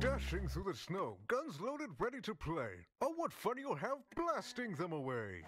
dashing through the snow, guns loaded, ready to play. Oh, what fun you'll have blasting them away!